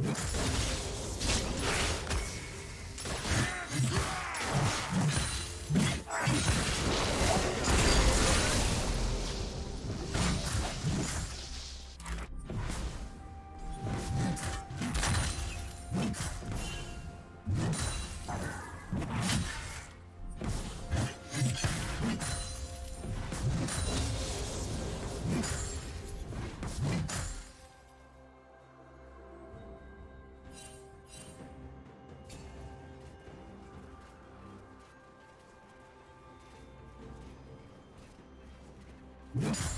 Yeah. you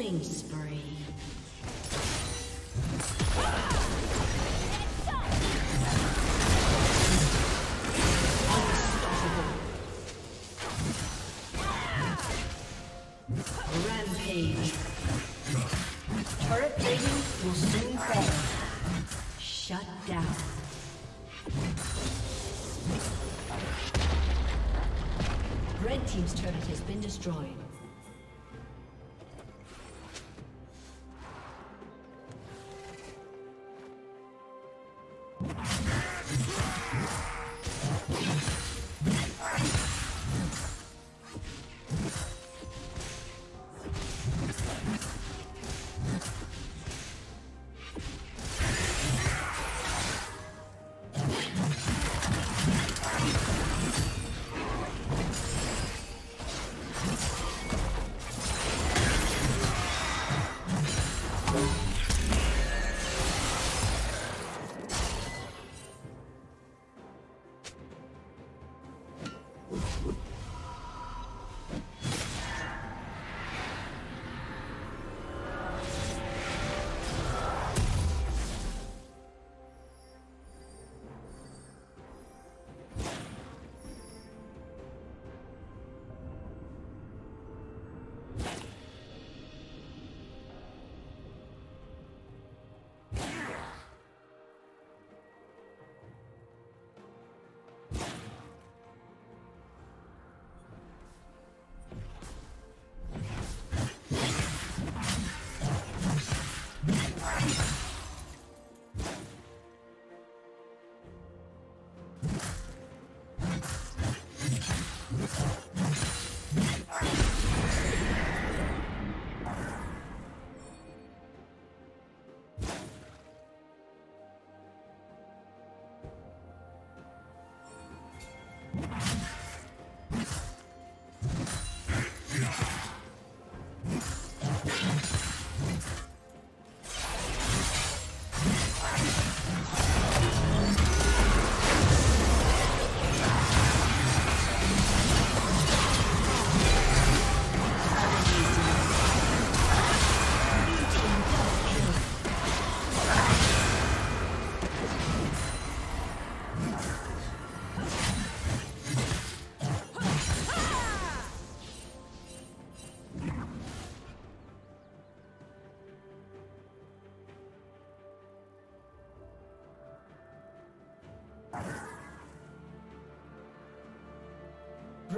Killing spree.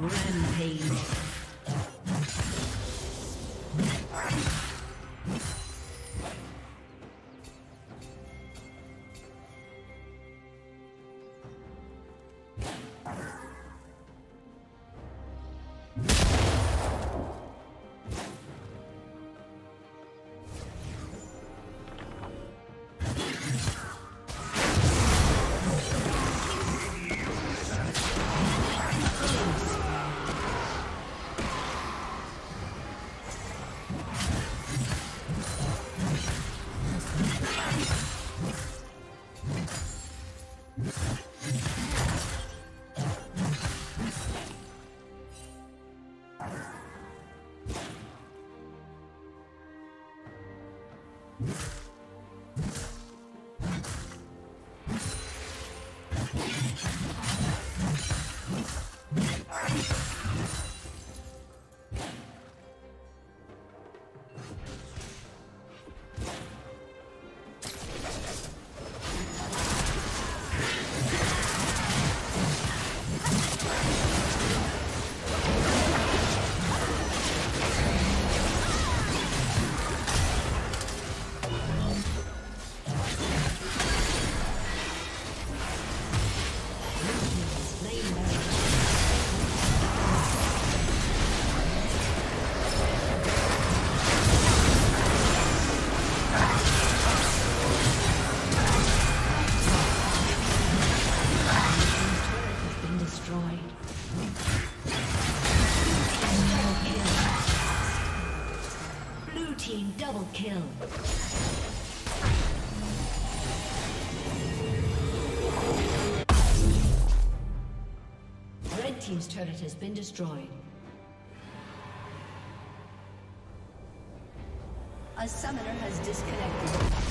Rampage. Turret has been destroyed. A summoner has disconnected.